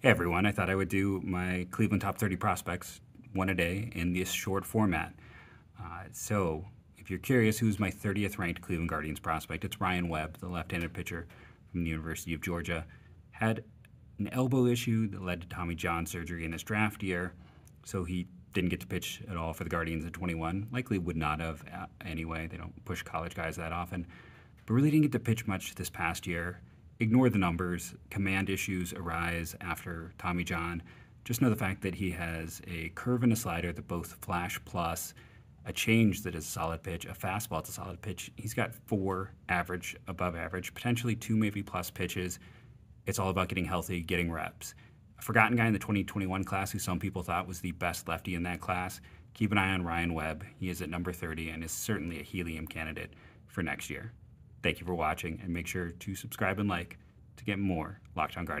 Hey everyone, I thought I would do my Cleveland top 30 prospects one a day in this short format. Uh, so, if you're curious who's my 30th ranked Cleveland Guardians prospect, it's Ryan Webb, the left handed pitcher from the University of Georgia. Had an elbow issue that led to Tommy John surgery in his draft year, so he didn't get to pitch at all for the Guardians at 21. Likely would not have uh, anyway. They don't push college guys that often. But really didn't get to pitch much this past year ignore the numbers. Command issues arise after Tommy John. Just know the fact that he has a curve and a slider that both flash plus, a change that is a solid pitch, a fastball that's a solid pitch. He's got four average, above average, potentially two maybe plus pitches. It's all about getting healthy, getting reps. A forgotten guy in the 2021 class who some people thought was the best lefty in that class. Keep an eye on Ryan Webb. He is at number 30 and is certainly a helium candidate for next year. Thank you for watching, and make sure to subscribe and like to get more Locked On Guardians.